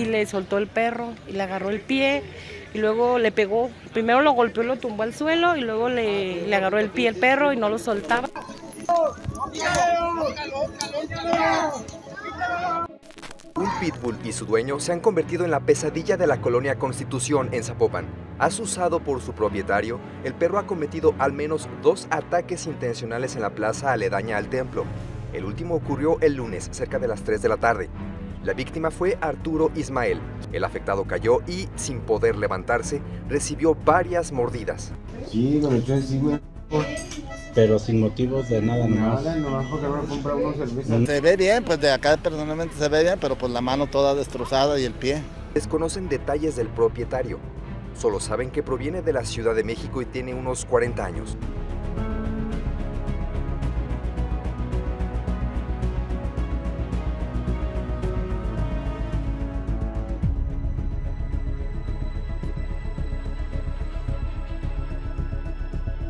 y le soltó el perro y le agarró el pie y luego le pegó. Primero lo golpeó lo tumbó al suelo y luego le, le agarró el pie el perro y no lo soltaba. Un pitbull y su dueño se han convertido en la pesadilla de la colonia Constitución en Zapopan. Asusado por su propietario, el perro ha cometido al menos dos ataques intencionales en la plaza aledaña al templo. El último ocurrió el lunes, cerca de las 3 de la tarde. La víctima fue Arturo Ismael. El afectado cayó y, sin poder levantarse, recibió varias mordidas. Sí, me echó encima. Pero sin motivos de nada. Nada, nomás servicios. Se ve bien, pues de acá personalmente se ve bien, pero pues la mano toda destrozada y el pie. Desconocen detalles del propietario. Solo saben que proviene de la Ciudad de México y tiene unos 40 años.